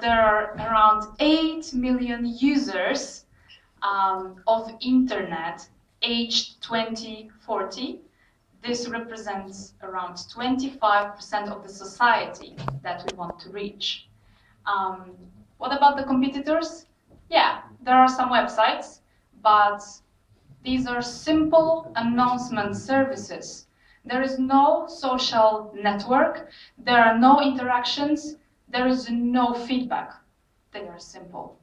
There are around 8 million users um, of internet aged 2040. This represents around 25% of the society that we want to reach. Um, what about the competitors? Yeah, there are some websites, but these are simple announcement services. There is no social network, there are no interactions, there is no feedback. They are simple.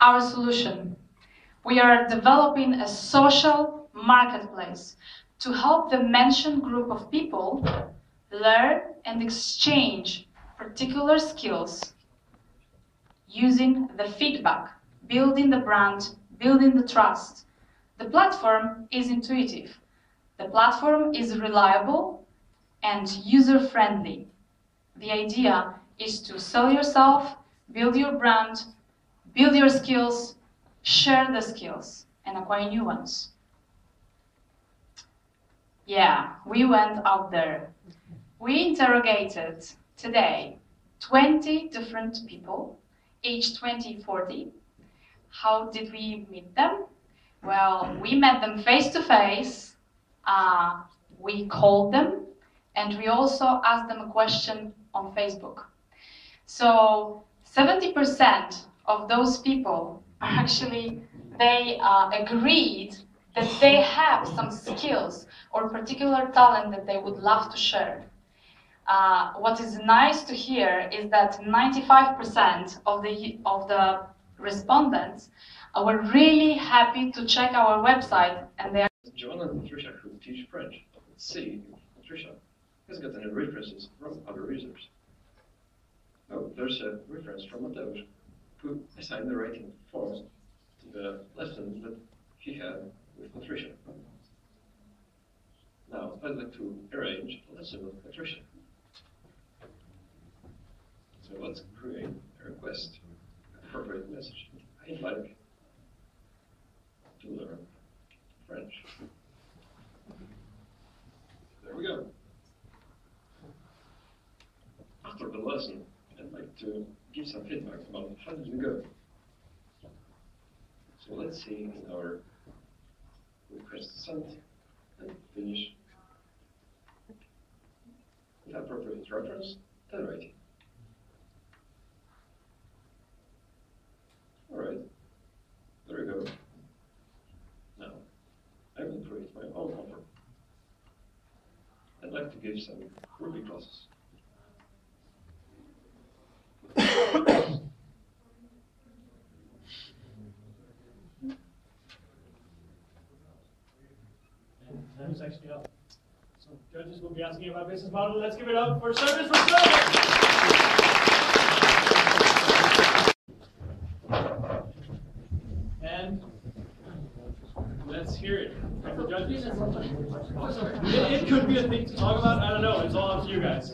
Our solution. We are developing a social marketplace to help the mentioned group of people learn and exchange particular skills using the feedback, building the brand, building the trust. The platform is intuitive. The platform is reliable and user-friendly. The idea is to sell yourself, build your brand, build your skills, share the skills, and acquire new ones. Yeah, we went out there. We interrogated today 20 different people, aged 20, 40. How did we meet them? Well, we met them face to face, uh, we called them, and we also asked them a question on Facebook. So 70% of those people actually, they uh, agreed that they have some skills or particular talent that they would love to share. Uh, what is nice to hear is that 95% of the, of the respondents uh, were really happy to check our website and they Joanna and Patricia who teach French. Let's see Patricia has gotten references from other users. Oh, there's a reference from Mateusz, who assigned the writing forms to the lesson that he had with Patricia. Now, I'd like to arrange a lesson with Patricia. So let's create a request, appropriate message. I'd like to learn French. There we go. After the lesson, I'd like to give some feedback about how did you go. So let's see in our request sent and finish with appropriate reference and rating. Alright, there we go. Now, I will create my own offer. I'd like to give some Ruby classes. And actually up. So judges will be asking about business model. Let's give it up for service for service. And let's hear it from the judges. It, it could be a thing to talk about. I don't know. It's all up to you guys.